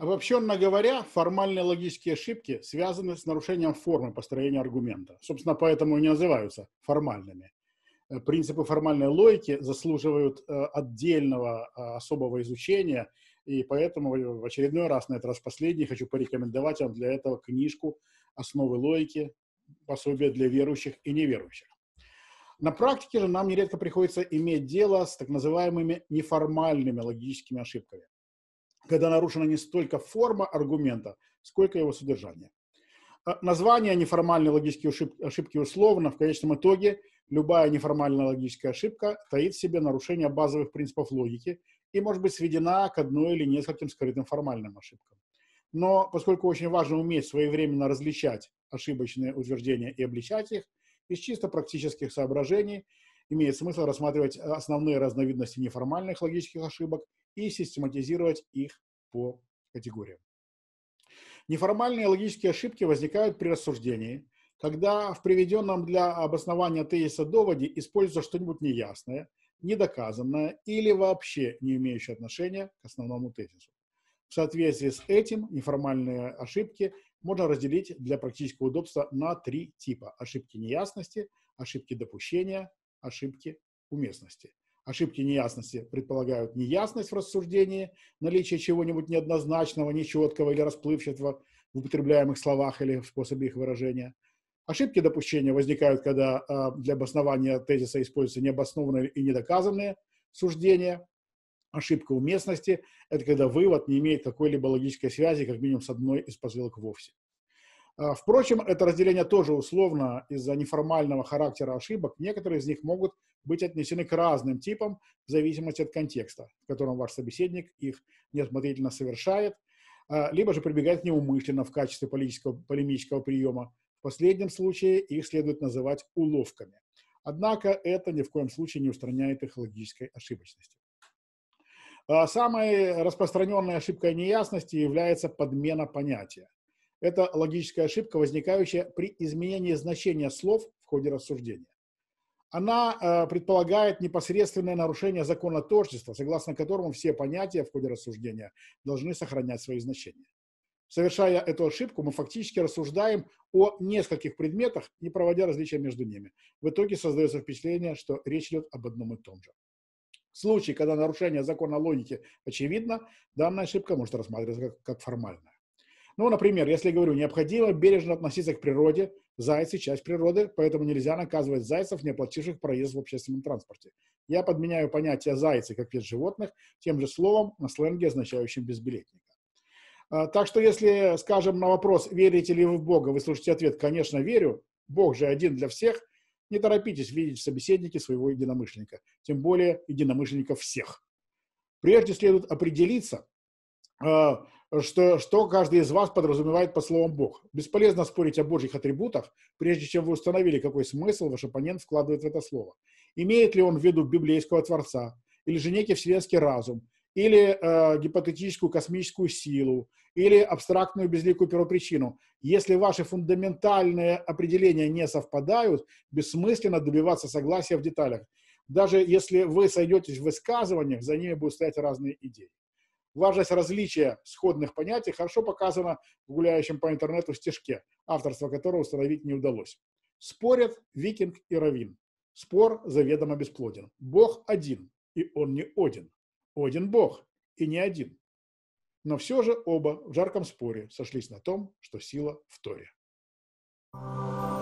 Обобщенно говоря, формальные логические ошибки связаны с нарушением формы построения аргумента. Собственно, поэтому и не называются формальными. Э, принципы формальной логики заслуживают э, отдельного э, особого изучения, и поэтому в очередной раз, на этот раз последний, хочу порекомендовать вам для этого книжку «Основы логики. Пособие для верующих и неверующих». На практике же нам нередко приходится иметь дело с так называемыми неформальными логическими ошибками когда нарушена не столько форма аргумента, сколько его содержание. А, название неформальной логической ошибки условно, в конечном итоге любая неформальная логическая ошибка таит в себе нарушение базовых принципов логики и может быть сведена к одной или нескольким скрытым формальным ошибкам. Но поскольку очень важно уметь своевременно различать ошибочные утверждения и обличать их, из чисто практических соображений имеет смысл рассматривать основные разновидности неформальных логических ошибок и систематизировать их по категориям. Неформальные логические ошибки возникают при рассуждении, когда в приведенном для обоснования тезиса доводе используется что-нибудь неясное, недоказанное или вообще не имеющее отношения к основному тезису. В соответствии с этим неформальные ошибки можно разделить для практического удобства на три типа. Ошибки неясности, ошибки допущения, ошибки уместности. Ошибки неясности предполагают неясность в рассуждении, наличие чего-нибудь неоднозначного, нечеткого или расплывчатого в употребляемых словах или в способе их выражения. Ошибки допущения возникают, когда а, для обоснования тезиса используются необоснованные и недоказанные суждения. Ошибка уместности – это когда вывод не имеет какой-либо логической связи, как минимум с одной из посылок вовсе. А, впрочем, это разделение тоже условно из-за неформального характера ошибок. Некоторые из них могут быть отнесены к разным типам в зависимости от контекста, в котором ваш собеседник их неосмотрительно совершает, а, либо же прибегает неумышленно в качестве политического, полемического приема. В последнем случае их следует называть уловками. Однако это ни в коем случае не устраняет их логической ошибочности. А, самой распространенной ошибкой неясности является подмена понятия. Это логическая ошибка, возникающая при изменении значения слов в ходе рассуждения. Она э, предполагает непосредственное нарушение закона тождества, согласно которому все понятия в ходе рассуждения должны сохранять свои значения. Совершая эту ошибку, мы фактически рассуждаем о нескольких предметах, не проводя различия между ними. В итоге создается впечатление, что речь идет об одном и том же. В случае, когда нарушение закона логики очевидно, данная ошибка может рассматриваться как, как формальная. Ну, например, если я говорю, необходимо бережно относиться к природе, зайцы – часть природы, поэтому нельзя наказывать зайцев, не оплативших проезд в общественном транспорте. Я подменяю понятие зайцы как вид животных тем же словом на сленге, означающим безбилетника. А, так что если, скажем, на вопрос, верите ли вы в Бога, вы слушаете ответ, конечно, верю, Бог же один для всех, не торопитесь видеть в собеседнике своего единомышленника, тем более единомышленников всех. Прежде следует определиться, а, что, что каждый из вас подразумевает под словом Бог. Бесполезно спорить о Божьих атрибутах, прежде чем вы установили, какой смысл ваш оппонент вкладывает в это слово. Имеет ли он в виду библейского Творца, или же некий вселенский разум, или э, гипотетическую космическую силу, или абстрактную безликую первопричину. Если ваши фундаментальные определения не совпадают, бессмысленно добиваться согласия в деталях. Даже если вы сойдетесь в высказываниях, за ними будут стоять разные идеи. Важность различия сходных понятий хорошо показана в гуляющем по интернету стишке, авторство которого установить не удалось. Спорят викинг и равин. Спор заведомо бесплоден. Бог один, и он не один. Один Бог, и не один. Но все же оба в жарком споре сошлись на том, что сила в Торе. Thank you.